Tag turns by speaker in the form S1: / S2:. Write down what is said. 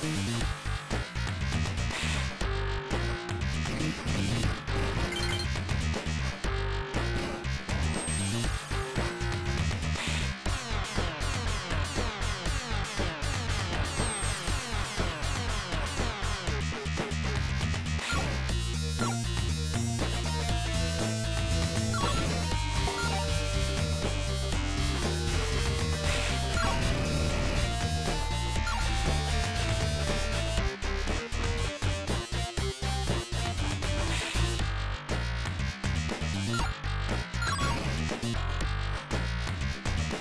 S1: Thank you.